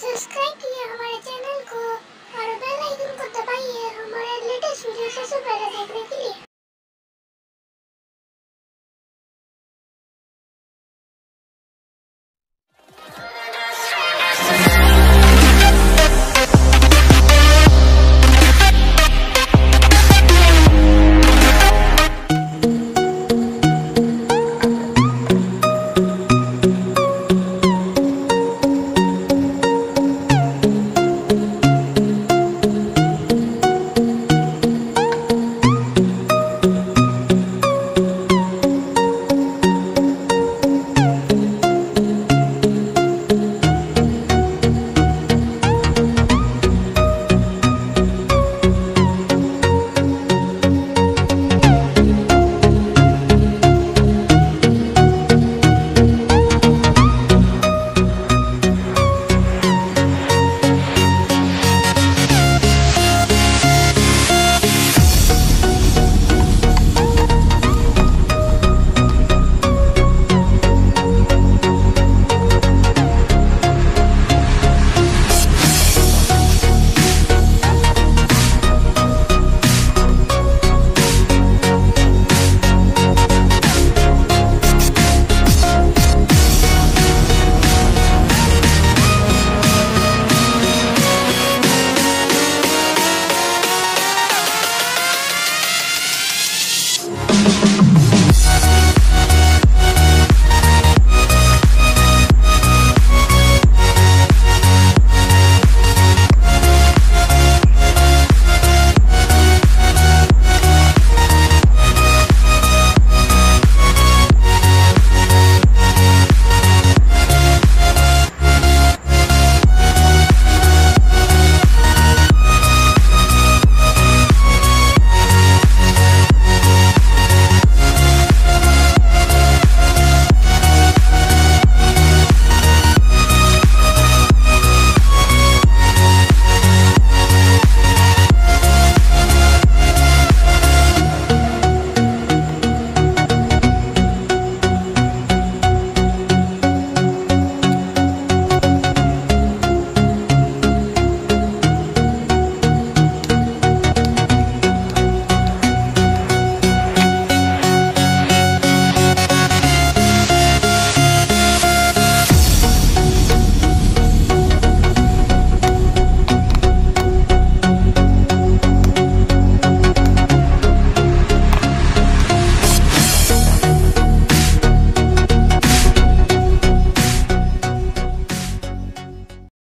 Subscribe कीजिए हमारे channel को और बेल आइकन को दबाइए। हमारे लेटेस्ट वीडियो सबसे पहले देखने के